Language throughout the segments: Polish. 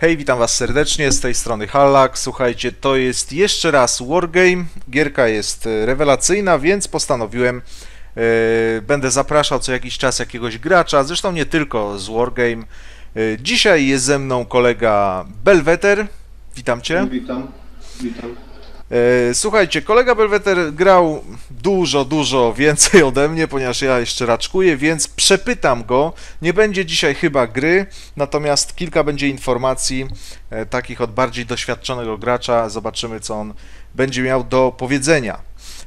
Hej, witam Was serdecznie, z tej strony Hallak. Słuchajcie, to jest jeszcze raz Wargame. Gierka jest e, rewelacyjna, więc postanowiłem, e, będę zapraszał co jakiś czas jakiegoś gracza, zresztą nie tylko z Wargame. E, dzisiaj jest ze mną kolega Belweter. Witam Cię. Witam, witam. E, Słuchajcie, kolega Belweter grał dużo, dużo więcej ode mnie, ponieważ ja jeszcze raczkuję, więc przepytam go. Nie będzie dzisiaj chyba gry, natomiast kilka będzie informacji e, takich od bardziej doświadczonego gracza. Zobaczymy, co on będzie miał do powiedzenia.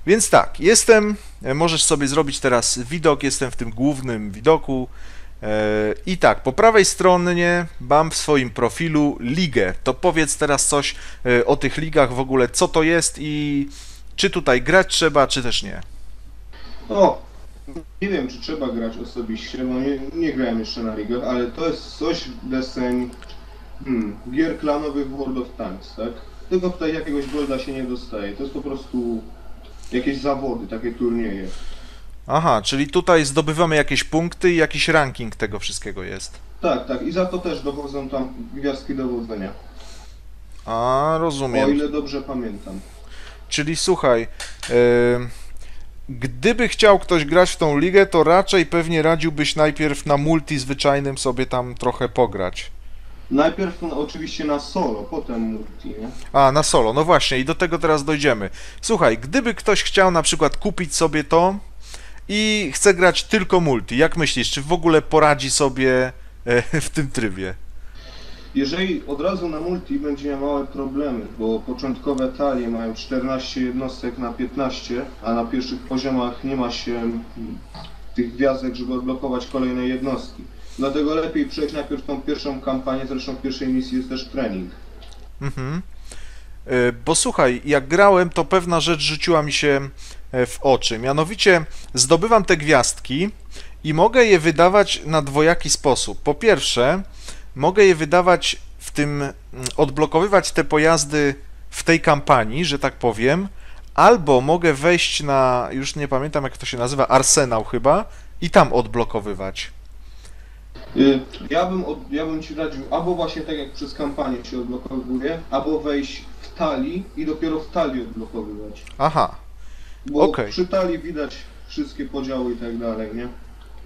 Więc tak, jestem, e, możesz sobie zrobić teraz widok, jestem w tym głównym widoku. E, I tak, po prawej stronie mam w swoim profilu ligę. To powiedz teraz coś e, o tych ligach w ogóle, co to jest i czy tutaj grać trzeba, czy też nie. O, nie wiem czy trzeba grać osobiście, bo nie, nie grałem jeszcze na ligach, ale to jest coś deseń hmm, gier klanowych w World of Tanks, tak? Tylko tutaj jakiegoś golda się nie dostaje, to jest po prostu jakieś zawody, takie turnieje. Aha, czyli tutaj zdobywamy jakieś punkty i jakiś ranking tego wszystkiego jest. Tak, tak, i za to też dowodzą tam gwiazdki dowodzenia, A, o rozumiem. ile dobrze pamiętam. Czyli słuchaj, gdyby chciał ktoś grać w tą ligę, to raczej pewnie radziłbyś najpierw na multi zwyczajnym sobie tam trochę pograć. Najpierw no, oczywiście na solo, potem multi, nie? A, na solo, no właśnie, i do tego teraz dojdziemy. Słuchaj, gdyby ktoś chciał na przykład kupić sobie to i chce grać tylko multi, jak myślisz, czy w ogóle poradzi sobie e, w tym trybie? Jeżeli od razu na multi będzie miał małe problemy, bo początkowe talie mają 14 jednostek na 15, a na pierwszych poziomach nie ma się tych gwiazdek, żeby odblokować kolejne jednostki. Dlatego lepiej przejść najpierw tą pierwszą kampanię, zresztą w pierwszej misji jest też trening. Mhm. E, Bo słuchaj, jak grałem, to pewna rzecz rzuciła mi się e, w oczy. Mianowicie zdobywam te gwiazdki i mogę je wydawać na dwojaki sposób. Po pierwsze, mogę je wydawać w tym, odblokowywać te pojazdy w tej kampanii, że tak powiem, albo mogę wejść na, już nie pamiętam jak to się nazywa, Arsenał chyba, i tam odblokowywać. Y, Ja bym, od, ja bym Ci radził albo właśnie tak jak przez kampanię się odblokowuje, albo wejść w talii i dopiero w talii odblokowywać. Aha, Bo Okej. przy talii widać wszystkie podziały i tak dalej, nie?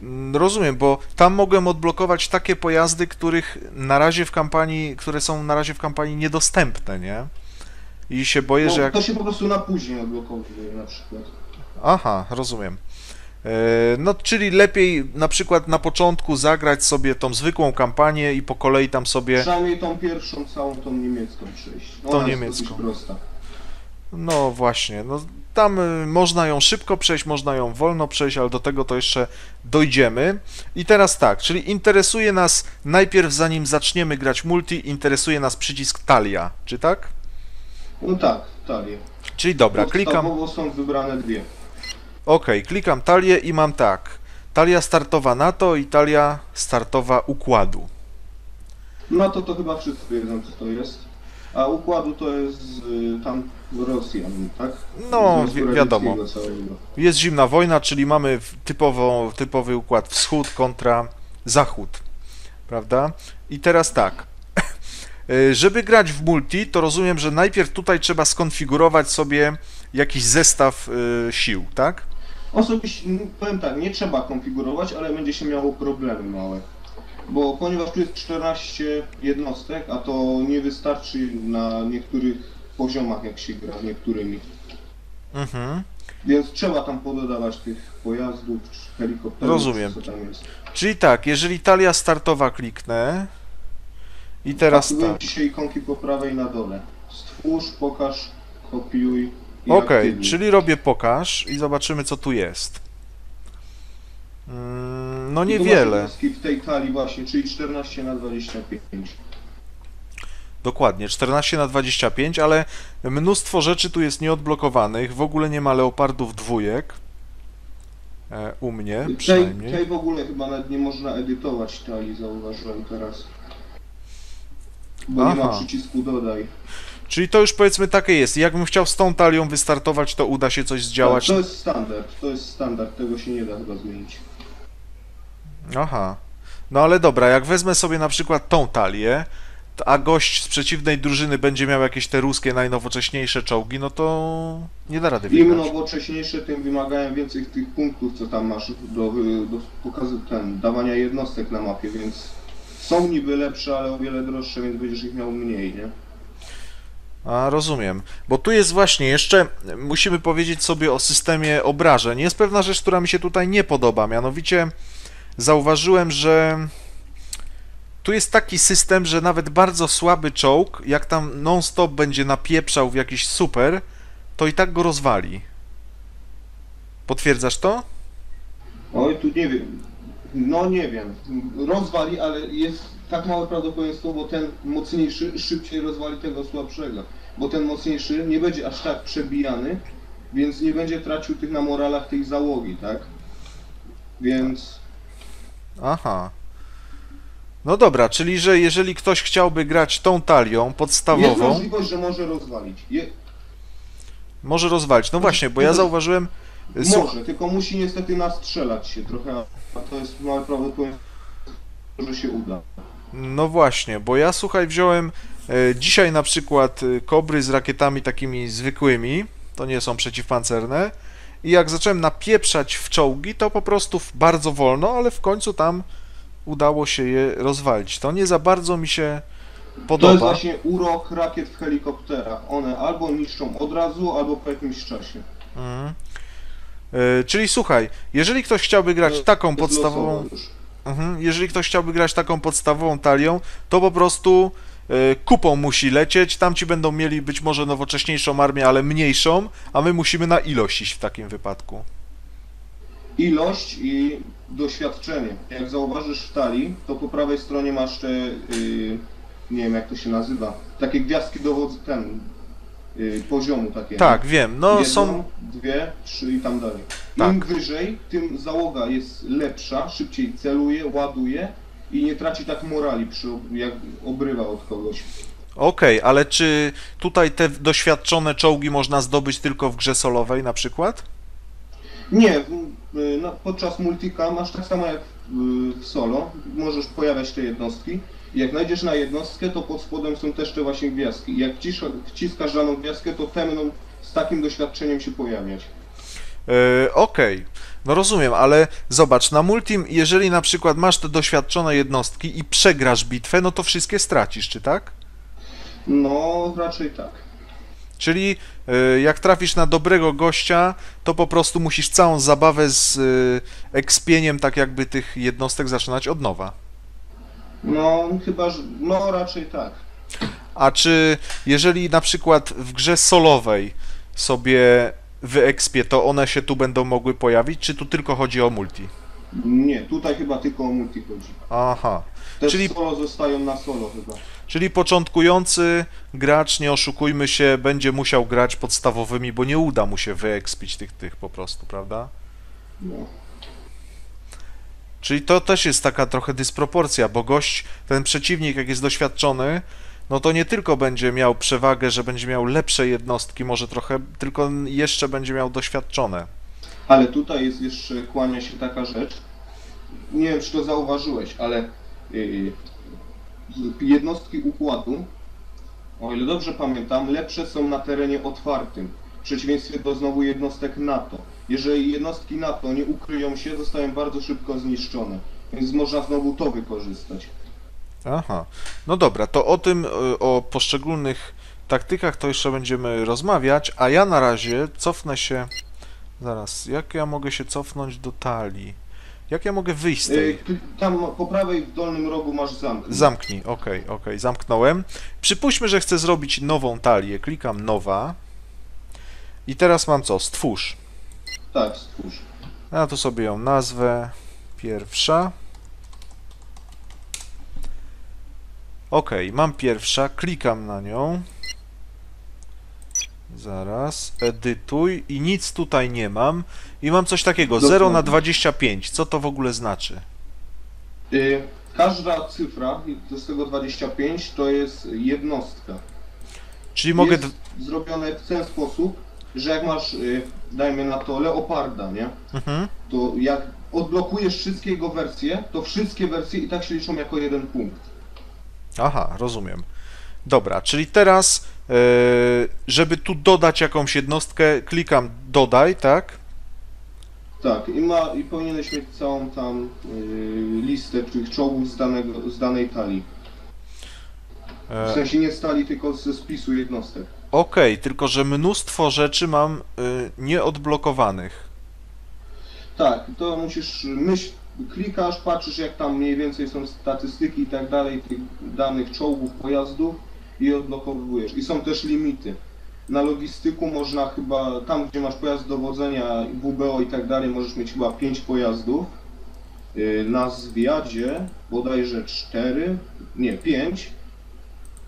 Mm, Rozumiem, bo tam mogłem odblokować takie pojazdy, których na razie w kampanii, które są na razie w kampanii niedostępne, nie? I się boję, No, że jak... To się po prostu na później odblokowuje na przykład. Aha, rozumiem. E, No, czyli lepiej na przykład na początku zagrać sobie tą zwykłą kampanię i po kolei tam sobie, Przynajmniej tą pierwszą, całą tą niemiecką przejść. Tą Ona jest niemiecką. no właśnie, no tam y, można ją szybko przejść, można ją wolno przejść, ale do tego to jeszcze dojdziemy. I teraz tak, czyli interesuje nas najpierw zanim zaczniemy grać multi, interesuje nas przycisk talia, czy tak? No tak, talię. Czyli dobra, klikam. Podstawowo są wybrane dwie. Ok, klikam talię i mam tak. Talia startowa NATO i talia startowa układu. No to to chyba wszyscy wiedzą co to jest. A układu to jest y, tam Rosjan, tak? No, wi- wiadomo. Jest zimna wojna, czyli mamy typowo, typowy układ wschód kontra zachód. Prawda? I teraz tak. Y, Żeby grać w multi, to rozumiem, że najpierw tutaj trzeba skonfigurować sobie jakiś zestaw y, sił, tak? Osobiście, powiem tak, nie trzeba konfigurować, ale będzie się miało problemy małe. Bo ponieważ tu jest 14 jednostek, a to nie wystarczy na niektórych poziomach jak się gra z niektórymi. Mhm. Więc trzeba tam pododawać tych pojazdów, czy helikopterów, Rozumiem. co tam jest. Czyli tak, jeżeli talia startowa kliknę i teraz tak. się ikonki po prawej na dole. Stwórz, pokaż, kopiuj Okej, aktywuj. czyli robię pokaż i zobaczymy co tu jest. Mm, No niewiele, w tej talii właśnie, czyli 14 na 25. dokładnie, 14 na 25, ale mnóstwo rzeczy tu jest nieodblokowanych, w ogóle nie ma leopardów dwójek. E, U mnie Tej, przynajmniej. tej w ogóle chyba nawet nie można edytować talii, zauważyłem teraz. Bo nie Aha. ma przycisku dodaj. Czyli to już powiedzmy takie jest. Jakbym chciał z tą talią wystartować, to uda się coś zdziałać. Tak, to jest standard, to jest standard, tego się nie da chyba zmienić. Aha. No ale dobra, jak wezmę sobie na przykład tą talię, a gość z przeciwnej drużyny będzie miał jakieś te ruskie najnowocześniejsze czołgi, no to nie da rady Im wygrać. nowocześniejsze, tym wymagają więcej tych punktów, co tam masz do, do pokazu, ten, dawania jednostek na mapie, więc są niby lepsze, ale o wiele droższe, więc będziesz ich miał mniej, nie? A, rozumiem. Bo tu jest właśnie jeszcze, musimy powiedzieć sobie o systemie obrażeń. Jest pewna rzecz, która mi się tutaj nie podoba, mianowicie zauważyłem, że tu jest taki system, że nawet bardzo słaby czołg, jak tam non-stop będzie napieprzał w jakiś super, to i tak go rozwali. Potwierdzasz to? Oj, tu nie wiem. No nie wiem. Rozwali, ale jest tak małe prawdopodobieństwo, bo ten mocniejszy szybciej rozwali tego słabszego. Bo ten mocniejszy nie będzie aż tak przebijany, więc nie będzie tracił tych na moralach tej załogi, tak? Więc Aha. No dobra, czyli że jeżeli ktoś chciałby grać tą talią jest podstawową, możliwość, że może rozwalić. Je, może rozwalić. No właśnie, bo ja zauważyłem. Słuch- może, tylko musi niestety nastrzelać się trochę, a to jest małe prawdopodobieństwo, że się uda. No właśnie, bo ja słuchaj, wziąłem e, dzisiaj na przykład e, kobry z rakietami takimi zwykłymi, to nie są przeciwpancerne, i jak zacząłem napieprzać w czołgi, to po prostu bardzo wolno, ale w końcu tam udało się je rozwalić. To nie za bardzo mi się To jest podoba. właśnie urok rakiet w helikopterach. One albo niszczą od razu, albo po jakimś czasie. Mhm. E, Czyli słuchaj, jeżeli ktoś chciałby grać taką podstawową. Mhm. Jeżeli ktoś chciałby grać taką podstawową talią, to po prostu e, kupą musi lecieć. Tamci będą mieli być może nowocześniejszą armię, ale mniejszą, a my musimy na ilość iść w takim wypadku. Ilość i doświadczenie. Jak zauważysz w talii, to po prawej stronie masz te, yy, nie wiem jak to się nazywa, takie gwiazdki dowodz ten, poziomu takie. Tak, wiem. No Jedną, są. dwie, trzy i tam dalej. Tak. Im wyżej, tym załoga jest lepsza, szybciej celuje, ładuje i nie traci tak morali, przy, jak obrywa od kogoś. Okej, ale czy tutaj te doświadczone czołgi można zdobyć tylko w grze solowej na przykład? Nie, y, podczas multika masz tak samo jak w, w solo, możesz pojawiać te jednostki. Jak najdziesz na jednostkę, to pod spodem są też te właśnie gwiazdki. Jak wcisz, wciskasz daną gwiazdkę, to te będą z takim doświadczeniem się pojawiać. E, Okej, no rozumiem, ale zobacz, na multim, jeżeli na przykład masz te doświadczone jednostki i przegrasz bitwę, no to wszystkie stracisz, czy tak? No, raczej tak. Czyli y, jak trafisz na dobrego gościa, to po prostu musisz całą zabawę z y, ekspieniem tak jakby tych jednostek zaczynać od nowa. No, chyba, że, no raczej tak. A czy jeżeli na przykład w grze solowej sobie wyekspię, to one się tu będą mogły pojawić, czy tu tylko chodzi o multi? Nie, tutaj chyba tylko o multi chodzi. Aha. Te Czyli- solo zostają na solo chyba. Czyli początkujący gracz, nie oszukujmy się, będzie musiał grać podstawowymi, bo nie uda mu się wyekspić tych, tych po prostu, prawda? No. Czyli to też jest taka trochę dysproporcja, bo gość, ten przeciwnik, jak jest doświadczony, no to nie tylko będzie miał przewagę, że będzie miał lepsze jednostki, może trochę, tylko jeszcze będzie miał doświadczone. Ale tutaj jest jeszcze, kłania się taka rzecz. Nie wiem, czy to zauważyłeś, ale yy, jednostki układu, o ile dobrze pamiętam, lepsze są na terenie otwartym. W przeciwieństwie do znowu jednostek NATO. Jeżeli jednostki NATO nie ukryją się, zostają bardzo szybko zniszczone. Więc można znowu to wykorzystać. Aha. No dobra, to o tym, y, o poszczególnych taktykach to jeszcze będziemy rozmawiać, a ja na razie cofnę się. Zaraz, jak ja mogę się cofnąć do talii? Jak ja mogę wyjść z tej. ty- tam po prawej w dolnym rogu masz zamk. Zamknij, okej, okej, zamknąłem. Przypuśćmy, że chcę zrobić nową talię. Klikam nowa. I teraz mam co? Stwórz. Tak, stwórz. Sobie ją nazwę. Pierwsza. Ok, mam pierwsza, klikam na nią. Zaraz, edytuj i nic tutaj nie mam. I mam coś takiego, 0 na Dokładnie. 25. Co to w ogóle znaczy? Yy, każda cyfra z tego 25 to jest jednostka. Czyli mogę. jest zrobione w ten sposób, że jak masz, y, dajmy na to, leoparda, nie? Mhm. To jak odblokujesz wszystkie jego wersje, to wszystkie wersje i tak się liczą jako jeden punkt. Aha, rozumiem. Dobra, czyli teraz, e, żeby tu dodać jakąś jednostkę, klikam dodaj, tak? Tak, i, ma, i powinieneś mieć całą tam y, listę tych czołgów z, danego, z danej talii. W E, sensie nie z talii, tylko ze spisu jednostek. Okej, tylko że mnóstwo rzeczy mam y, nieodblokowanych. Tak, to musisz myśl, klikasz, patrzysz jak tam mniej więcej są statystyki i tak dalej tych danych czołgów, pojazdów i odblokowujesz. I są też limity. Na logistyku można chyba, tam gdzie masz pojazd dowodzenia, WBO i tak dalej, możesz mieć chyba 5 pojazdów. Yy, Na zwiadzie bodajże 4, nie 5.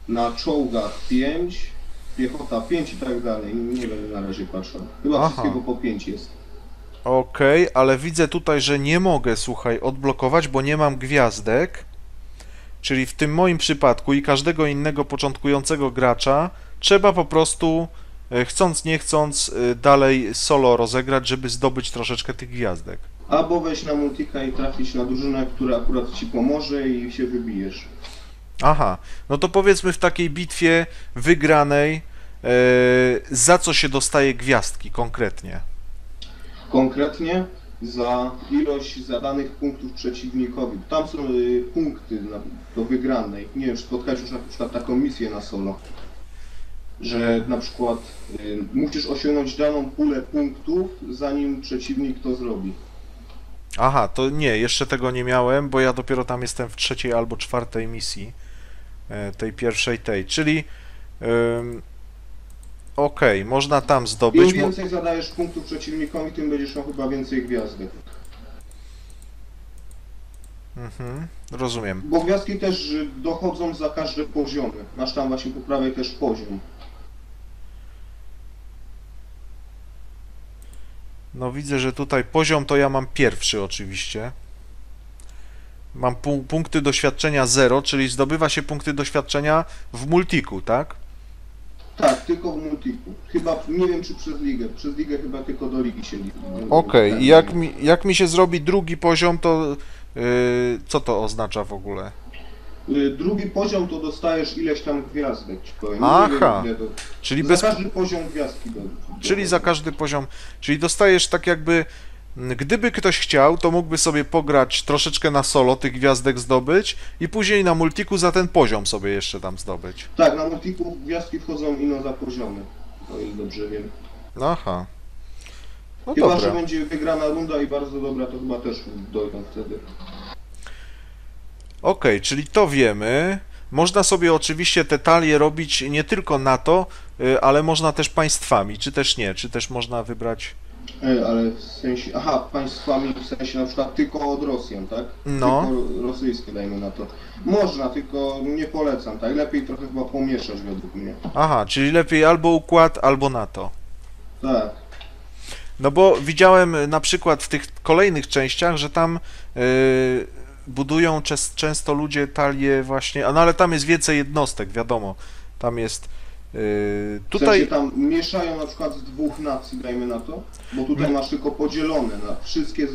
Na czołgach 5, piechota 5 i tak dalej. Nie będę na razie patrzył. Chyba Aha. wszystkiego po 5 jest. Okej, ale widzę tutaj, że nie mogę, słuchaj, odblokować, bo nie mam gwiazdek. Czyli w tym moim przypadku i każdego innego początkującego gracza trzeba po prostu, e, chcąc nie chcąc, e, dalej solo rozegrać, żeby zdobyć troszeczkę tych gwiazdek. Albo wejść na multika i trafić na drużynę, która akurat ci pomoże i się wybijesz. Aha, no to powiedzmy w takiej bitwie wygranej, e, za co się dostaje gwiazdki konkretnie? Konkretnie za ilość zadanych punktów przeciwnikowi. Tam są y, punkty na, do wygranej. Nie wiem, czy spotkałeś już na przykład taką misję na solo. Że na przykład y, musisz osiągnąć daną pulę punktów, zanim przeciwnik to zrobi. Aha, to nie, jeszcze tego nie miałem, bo ja dopiero tam jestem w trzeciej albo czwartej misji, tej pierwszej tej, czyli ym, okej, można tam Im zdobyć. mo- więcej zadajesz punktów przeciwnikowi, tym będziesz miał chyba więcej gwiazdek. Mhm, rozumiem. Bo gwiazdki też dochodzą za każde poziomy. Masz tam właśnie po prawej też poziom. No widzę, że tutaj poziom to ja mam pierwszy oczywiście. Mam pu- punkty doświadczenia 0, czyli zdobywa się punkty doświadczenia w multiku, tak? Tak, tylko w multiku. Chyba, nie wiem czy przez ligę. Przez ligę chyba tylko do ligi się liczy. Okej, i jak mi, jak mi się zrobi drugi poziom, to yy, co to oznacza w ogóle? Y, Drugi poziom to dostajesz ileś tam gwiazdek, ci powiem. Aha, wiem, do... Czyli Za bez, każdy poziom gwiazdki do... Czyli za każdy poziom, czyli dostajesz tak jakby, gdyby ktoś chciał, to mógłby sobie pograć troszeczkę na solo, tych gwiazdek zdobyć i później na multiku za ten poziom sobie jeszcze tam zdobyć. Tak, na multiku gwiazdki wchodzą ino za poziomy. O ile dobrze wiem. Aha. No Chyba, że dobra. będzie wygrana runda i bardzo dobra, to chyba też dojdą wtedy. Okej, czyli to wiemy. Można sobie oczywiście te talie robić nie tylko NATO, y, ale można też państwami, czy też nie, czy też można wybrać... Ale w sensie... Aha, państwami w sensie na przykład tylko od Rosjan, tak? No. Tylko rosyjskie dajmy na to. Można, tylko nie polecam, tak? Lepiej trochę chyba pomieszać według mnie. Aha, czyli lepiej albo układ, albo NATO. Tak. No bo widziałem na przykład w tych kolejnych częściach, że tam y, budują często ludzie talie właśnie, no ale tam jest więcej jednostek, wiadomo. Tam jest y, W tutaj sensie tam mieszają na przykład z dwóch nacji, dajmy na to, bo tutaj masz tylko podzielone na wszystkie z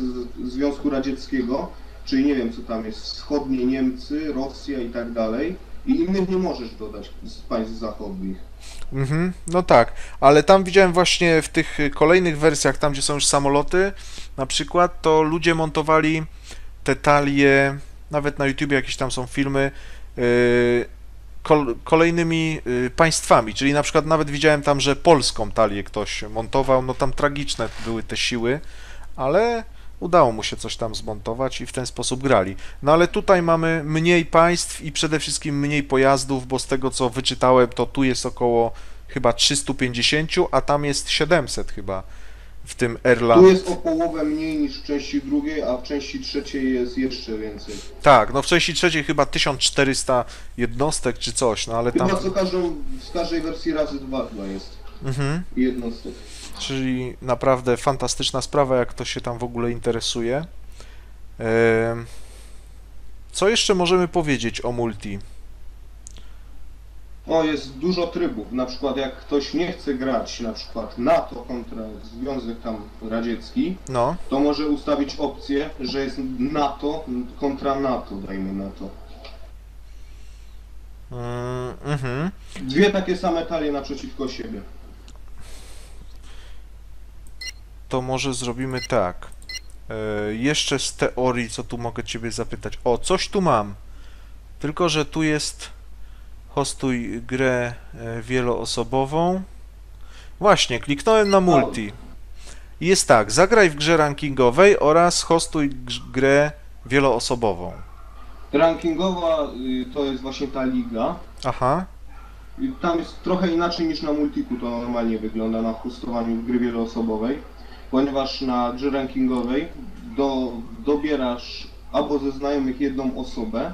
z Związku Radzieckiego, czyli nie wiem co tam jest, wschodnie Niemcy, Rosja i tak dalej. I innych nie możesz dodać z państw zachodnich. Mhm, no tak, ale tam widziałem właśnie w tych kolejnych wersjach, tam gdzie są już samoloty, na przykład, to ludzie montowali te talie, nawet na YouTube jakieś tam są filmy, yy, kol, kolejnymi yy, państwami, czyli na przykład nawet widziałem tam, że polską talię ktoś montował, no tam tragiczne były te siły, ale udało mu się coś tam zmontować i w ten sposób grali. No ale tutaj mamy mniej państw i przede wszystkim mniej pojazdów, bo z tego co wyczytałem, to tu jest około chyba 350, a tam jest 700 chyba w tym Tu Erland. jest o połowę mniej niż w części drugiej, a w części trzeciej jest jeszcze więcej. Tak, no w części trzeciej chyba 1400 jednostek czy coś, no ale tam... Chyba co każdą, z każdej wersji razy dwa chyba jest Mhm. jednostek. Czyli naprawdę fantastyczna sprawa, jak ktoś się tam w ogóle interesuje. Co jeszcze możemy powiedzieć o multi? O, jest dużo trybów. Na przykład jak ktoś nie chce grać na przykład NATO kontra Związek tam Radziecki, No, to może ustawić opcję, że jest NATO kontra NATO, dajmy na to. Mm, mhm. Dwie takie same talie naprzeciwko siebie. To może zrobimy tak. E, jeszcze z teorii, co tu mogę Ciebie zapytać? O, coś tu mam. Tylko, że tu jest hostuj grę e, wieloosobową. Właśnie, kliknąłem na multi. Jest tak, zagraj w grze rankingowej oraz hostuj grę wieloosobową. Rankingowa y, to jest właśnie ta liga. Aha, Tam jest trochę inaczej niż na multiku to normalnie wygląda na hostowaniu gry wieloosobowej, ponieważ na grze rankingowej do, dobierasz albo ze znajomych jedną osobę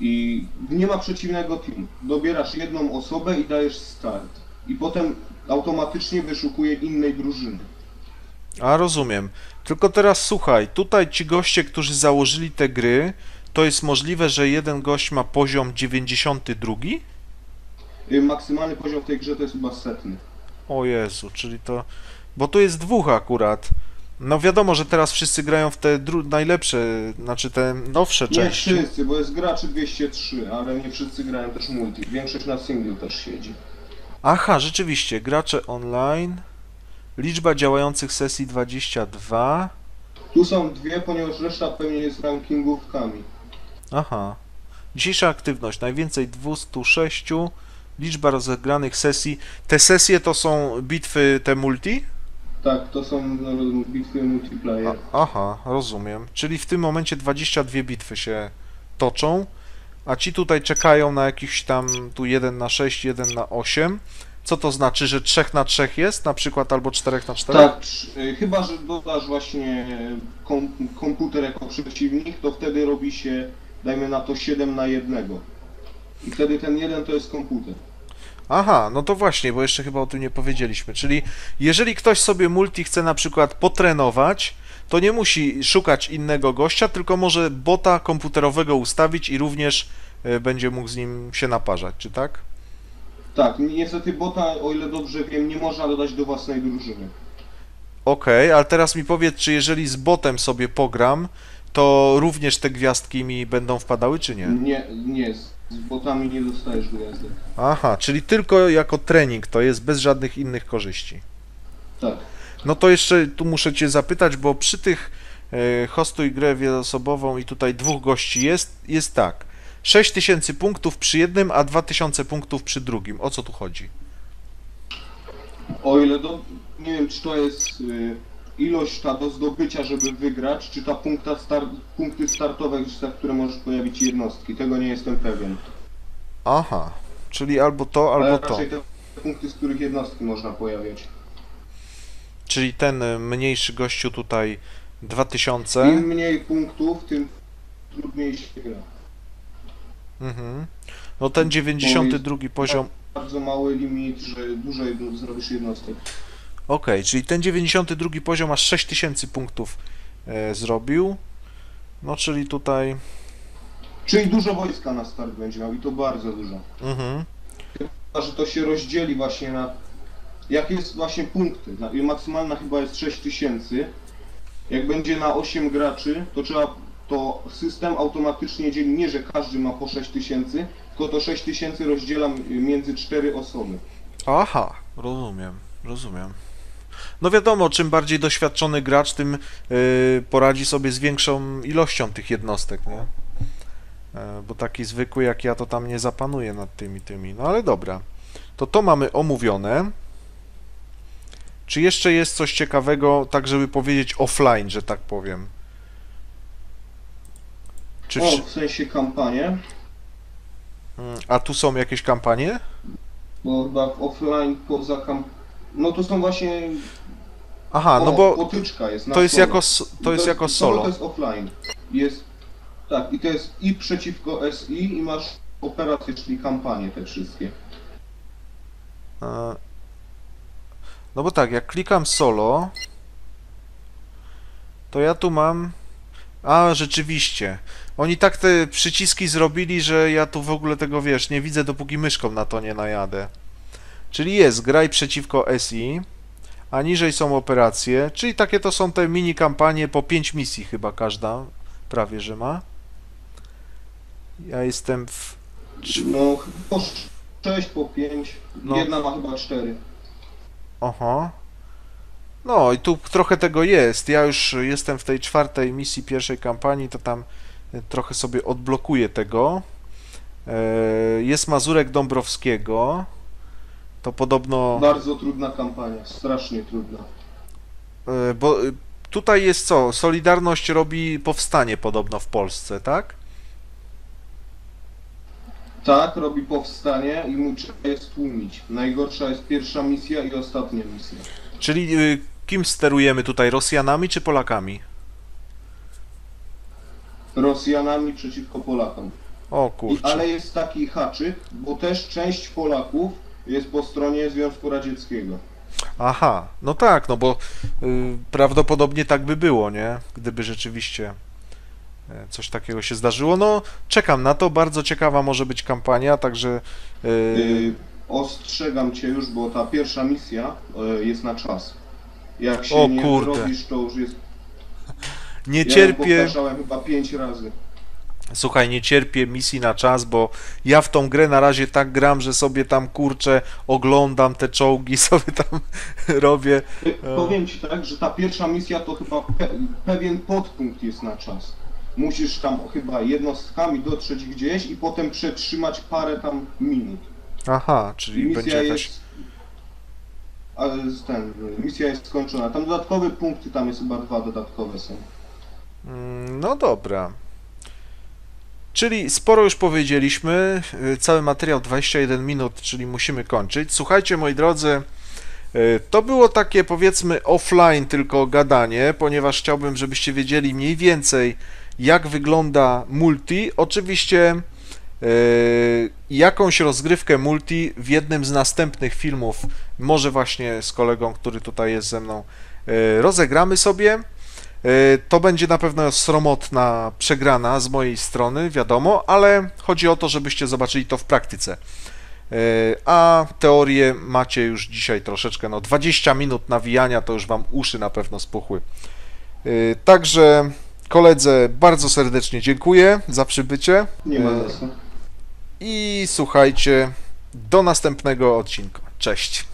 i nie ma przeciwnego teamu. Dobierasz jedną osobę i dajesz start. I potem automatycznie wyszukuje innej drużyny. a rozumiem. Tylko teraz słuchaj, tutaj ci goście, którzy założyli te gry, to jest możliwe, że jeden gość ma poziom 92? Y, Maksymalny poziom w tej grze to jest chyba setny. O Jezu, czyli to... Bo tu jest dwóch akurat. No wiadomo, że teraz wszyscy grają w te najlepsze, znaczy te nowsze Nie części. wszyscy, bo jest graczy 203, ale nie wszyscy grają też multi. Większość na single też siedzi. Aha, rzeczywiście, gracze online. Liczba działających sesji 22. Tu są dwie, ponieważ reszta pewnie jest rankingówkami. Aha. Dzisiejsza aktywność, najwięcej 206. Liczba rozegranych sesji. Te sesje to są bitwy te multi? Tak, to są no, bitwy multiplayer. A, aha, rozumiem. Czyli w tym momencie 22 bitwy się toczą, a ci tutaj czekają na jakiś tam tu 1 na 6, 1 na 8. Co to znaczy, że 3 na 3 jest na przykład albo 4 na 4? Tak, y, chyba że dodasz właśnie kom komputer jako przeciwnik, to wtedy robi się, dajmy na to 7 na 1. I wtedy ten jeden to jest komputer. Aha, no to właśnie, bo jeszcze chyba o tym nie powiedzieliśmy. Czyli jeżeli ktoś sobie multi chce na przykład potrenować, to nie musi szukać innego gościa, tylko może bota komputerowego ustawić i również e, będzie mógł z nim się naparzać, czy tak? Tak, ni- niestety bota, o ile dobrze wiem, nie można dodać do własnej drużyny. Okej, ale teraz mi powiedz, czy jeżeli z botem sobie pogram, to również te gwiazdki mi będą wpadały, czy nie? Nie, nie, z botami nie dostajesz gwiazdek. Aha, czyli tylko jako trening to jest bez żadnych innych korzyści. Tak. No to jeszcze tu muszę Cię zapytać, bo przy tych e, hostuj grę wieloosobową i tutaj dwóch gości jest, jest tak. 6000 punktów przy jednym, a 2000 punktów przy drugim. O co tu chodzi? O ile do, nie wiem, czy to jest y, ilość ta do zdobycia, żeby wygrać, czy ta punkta punkty startowe, za które możesz pojawić jednostki. Tego nie jestem pewien. Aha, czyli albo to, Ale albo to. raczej te punkty, z których jednostki można pojawiać. Czyli ten e, mniejszy gościu tutaj 2000. Im mniej punktów, tym trudniej się gra. Mhm. No ten 92 poziom. Bardzo mały limit, że dużo zrobisz jednostek. Okej, czyli ten 92 poziom aż 6000 punktów e, zrobił. No czyli tutaj. Czyli dużo wojska na start będzie miał i to bardzo dużo. Mhm. Chyba, że to się rozdzieli właśnie na... Jak jest właśnie punkty, na, maksymalna chyba jest 6000. Jak będzie na 8 graczy, to trzeba... To system automatycznie dzieli, nie że każdy ma po 6000, tylko to 6000 rozdziela między 4 osoby. Aha, rozumiem, rozumiem. No wiadomo, czym bardziej doświadczony gracz, tym y, poradzi sobie z większą ilością tych jednostek, nie? E, bo taki zwykły jak ja to tam nie zapanuje nad tymi, tymi. No ale dobra. To to mamy omówione. Czy jeszcze jest coś ciekawego, tak żeby powiedzieć offline, że tak powiem? Czy, O, w sensie kampanię, Mm, a tu są jakieś kampanie? bo chyba offline poza kamp... No to są właśnie... Aha, no o, bo potyczka jest na to jest solo. jako, s- to jest jako To solo. jest offline. Jest... Tak, i to jest i przeciwko SI i masz operacje, czyli kampanie te wszystkie. E, No bo tak, jak klikam solo, to ja tu mam. A, rzeczywiście. Oni tak te przyciski zrobili, że ja tu w ogóle tego wiesz, nie widzę, dopóki myszką na to nie najadę. Czyli jest graj przeciwko SI, a niżej są operacje, czyli takie to są te mini kampanie po 5 misji chyba każda, prawie że ma. Ja jestem w No, po 6, po 5. No. Jedna ma chyba 4. Oho. No i tu trochę tego jest. Ja już jestem w tej czwartej misji pierwszej kampanii, to tam y, trochę sobie odblokuję tego. E, Jest Mazurek Dąbrowskiego. To podobno. Bardzo trudna kampania, strasznie trudna. e, Bo y, tutaj jest co? Solidarność robi powstanie podobno w Polsce, tak? Tak, robi powstanie i mu trzeba je stłumić. Najgorsza jest pierwsza misja i ostatnia misja. Czyli y, kim sterujemy tutaj? Rosjanami czy Polakami? Rosjanami przeciwko Polakom. O I, kurczę. ale jest taki haczyk, bo też część Polaków jest po stronie Związku Radzieckiego. Aha, no tak, no bo y, prawdopodobnie tak by było, nie? Gdyby rzeczywiście e, coś takiego się zdarzyło. No, czekam na to, bardzo ciekawa może być kampania, także y, Yy, ostrzegam cię już, bo ta pierwsza misja yy, jest na czas. Jak się O nie kurde. robisz, to już jest... nie Ja cierpię, powtarzałem chyba pięć razy. Słuchaj, nie cierpię misji na czas, bo ja w tą grę na razie tak gram, że sobie tam kurczę, oglądam te czołgi, sobie tam robię. Yy, Powiem ci tak, że ta pierwsza misja to chyba pe pewien podpunkt jest na czas. Musisz tam chyba jednostkami dotrzeć gdzieś i potem przetrzymać parę tam minut. Aha, czyli będzie misja jakaś... jest... Ten, misja jest skończona. Tam dodatkowe punkty, tam jest chyba dwa dodatkowe są. Mm, No dobra. Czyli sporo już powiedzieliśmy. y, Cały materiał 21 minut, czyli musimy kończyć. Słuchajcie, moi drodzy, y, to było takie powiedzmy offline tylko gadanie, ponieważ chciałbym, żebyście wiedzieli mniej więcej, jak wygląda multi. Oczywiście y, jakąś rozgrywkę multi w jednym z następnych filmów, może właśnie z kolegą, który tutaj jest ze mną, rozegramy sobie. Y, To będzie na pewno sromotna przegrana z mojej strony, wiadomo, ale chodzi o to, żebyście zobaczyli to w praktyce. Y, A teorię macie już dzisiaj troszeczkę, no 20 minut nawijania, to już wam uszy na pewno spuchły. Y, Także koledze bardzo serdecznie dziękuję za przybycie Nie ma i słuchajcie, do następnego odcinka. Cześć.